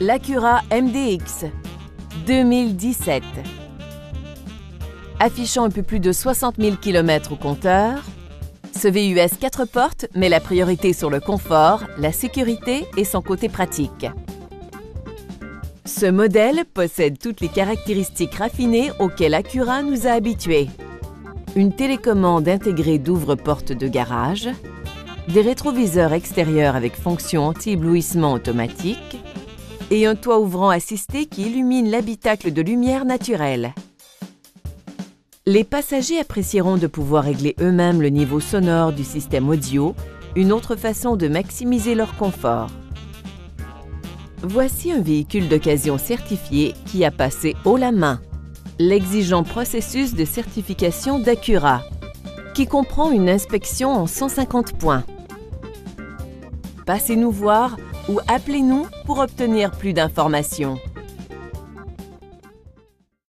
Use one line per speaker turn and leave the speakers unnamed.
l'Acura MDX 2017. Affichant un peu plus de 60 000 km au compteur, ce VUS 4 portes met la priorité sur le confort, la sécurité et son côté pratique. Ce modèle possède toutes les caractéristiques raffinées auxquelles Acura nous a habitués. Une télécommande intégrée d'ouvre-porte de garage, des rétroviseurs extérieurs avec fonction anti-éblouissement automatique et un toit ouvrant assisté qui illumine l'habitacle de lumière naturelle. Les passagers apprécieront de pouvoir régler eux-mêmes le niveau sonore du système audio, une autre façon de maximiser leur confort. Voici un véhicule d'occasion certifié qui a passé haut la main l'exigeant processus de certification d'Acura, qui comprend une inspection en 150 points. Passez nous voir ou appelez-nous pour obtenir plus d'informations.